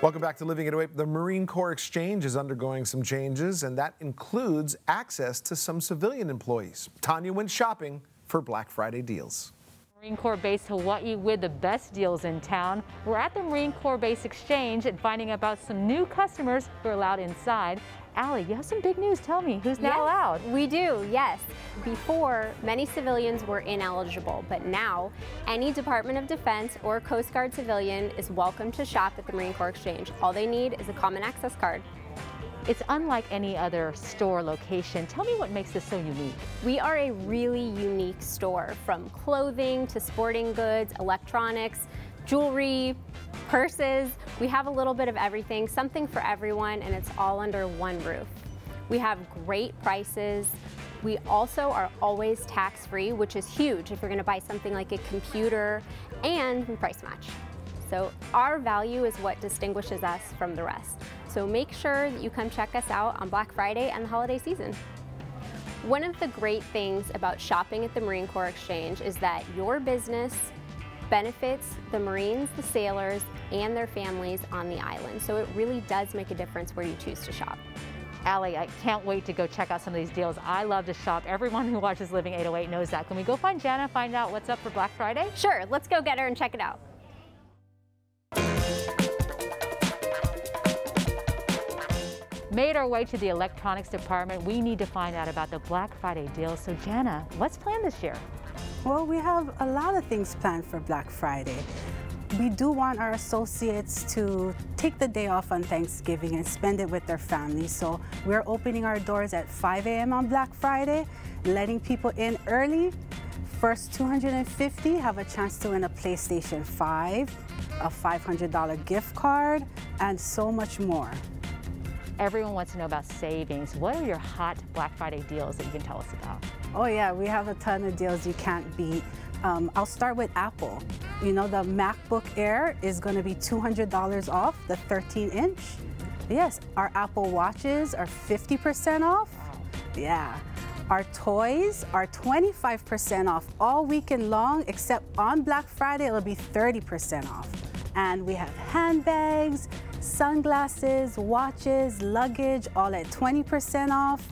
Welcome back to Living 808. The Marine Corps Exchange is undergoing some changes, and that includes access to some civilian employees. Tanya went shopping for Black Friday deals. Marine Corps Base Hawaii with the best deals in town. We're at the Marine Corps Base Exchange and finding about some new customers who are allowed inside. Allie, you have some big news. Tell me, who's now yes, allowed? We do, yes. Before, many civilians were ineligible, but now any Department of Defense or Coast Guard civilian is welcome to shop at the Marine Corps Exchange. All they need is a common access card. It's unlike any other store location. Tell me what makes this so unique. We are a really unique store from clothing to sporting goods, electronics, jewelry, purses. We have a little bit of everything, something for everyone, and it's all under one roof. We have great prices. We also are always tax-free, which is huge if you're gonna buy something like a computer and we price match. So our value is what distinguishes us from the rest. So make sure that you come check us out on Black Friday and the holiday season. One of the great things about shopping at the Marine Corps Exchange is that your business benefits the Marines, the sailors, and their families on the island. So it really does make a difference where you choose to shop. Allie, I can't wait to go check out some of these deals. I love to shop. Everyone who watches Living 808 knows that. Can we go find Jana, find out what's up for Black Friday? Sure, let's go get her and check it out. Made our way to the electronics department. We need to find out about the Black Friday deals. So Jana, what's planned this year? Well, we have a lot of things planned for Black Friday. We do want our associates to take the day off on Thanksgiving and spend it with their families. So we're opening our doors at 5 a.m. on Black Friday, letting people in early. First 250 have a chance to win a PlayStation 5, a $500 gift card, and so much more. Everyone wants to know about savings. What are your hot Black Friday deals that you can tell us about? Oh yeah, we have a ton of deals you can't beat. Um, I'll start with Apple. You know, the MacBook Air is gonna be $200 off, the 13 inch. Yes, our Apple Watches are 50% off. Yeah. Our toys are 25% off all weekend long, except on Black Friday, it'll be 30% off. And we have handbags, sunglasses, watches, luggage, all at 20% off.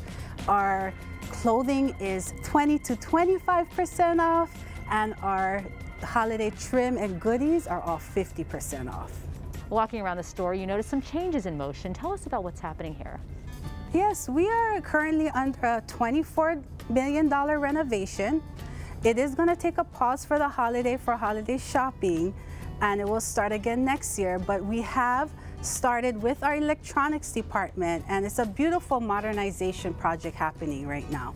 Our clothing is 20 to 25% off, and our holiday trim and goodies are all 50% off. Walking around the store, you notice some changes in motion. Tell us about what's happening here. Yes, we are currently under a $24 million renovation. It is going to take a pause for the holiday for holiday shopping, and it will start again next year, but we have started with our electronics department, and it's a beautiful modernization project happening right now.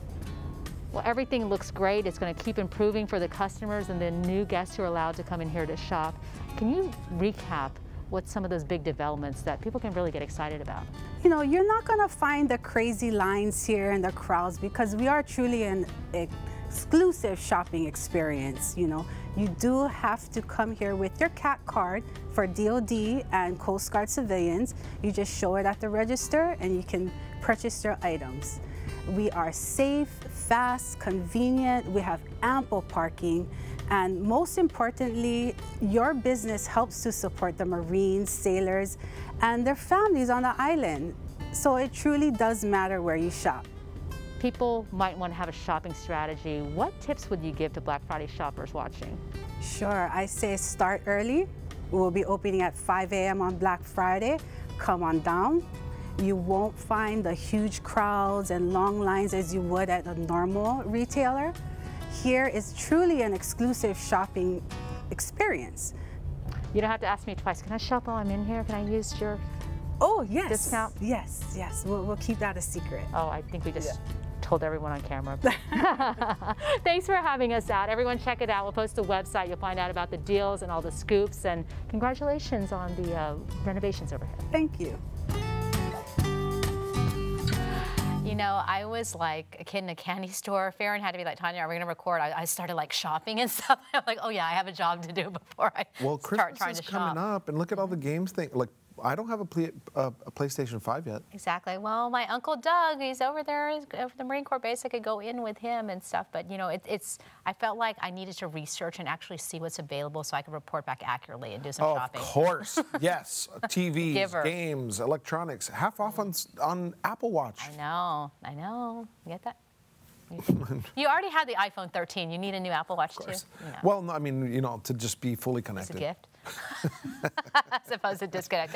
Well, everything looks great. It's going to keep improving for the customers and the new guests who are allowed to come in here to shop. Can you recap what some of those big developments that people can really get excited about? You know, you're not going to find the crazy lines here and the crowds because we are truly an exclusive shopping experience. You know, you do have to come here with your CAC card for DOD and Coast Guard civilians. You just show it at the register and you can purchase your items. We are safe, fast, convenient, we have ample parking, and most importantly, your business helps to support the Marines, sailors, and their families on the island. So it truly does matter where you shop people might want to have a shopping strategy. What tips would you give to Black Friday shoppers watching? Sure, I say start early. We'll be opening at 5 a.m. on Black Friday. Come on down. You won't find the huge crowds and long lines as you would at a normal retailer. Here is truly an exclusive shopping experience. You don't have to ask me twice. Can I shop while I'm in here? Can I use your Oh, yes. Discount? Yes, yes. We'll, we'll keep that a secret. Oh, I think we just yeah told everyone on camera. Thanks for having us out. Everyone check it out. We'll post the website. You'll find out about the deals and all the scoops. And congratulations on the uh, renovations over here. Thank you. You know, I was like a kid in a candy store. Farron had to be like, Tanya, are we going to record? I, I, started like shopping and stuff. I'm like, oh yeah, I have a job to do before I well, start Christmas trying is coming up, and look at all the games thing. Like I don't have a, ple- a, a PlayStation 5 yet. Exactly. Well, my uncle Doug, he's over there he's over the Marine Corps base. I could go in with him and stuff. But you know, it, it's. I felt like I needed to research and actually see what's available so I could report back accurately and do some Oh, shopping. of course. yes. TVs, games, electronics, half off on, on Apple Watch. I know. I know. You get that? You, already had the iPhone 13. You need a new Apple Watch too. You know, Well, no, I mean, you know, to just be fully connected. it's a gift. As opposed to disconnected.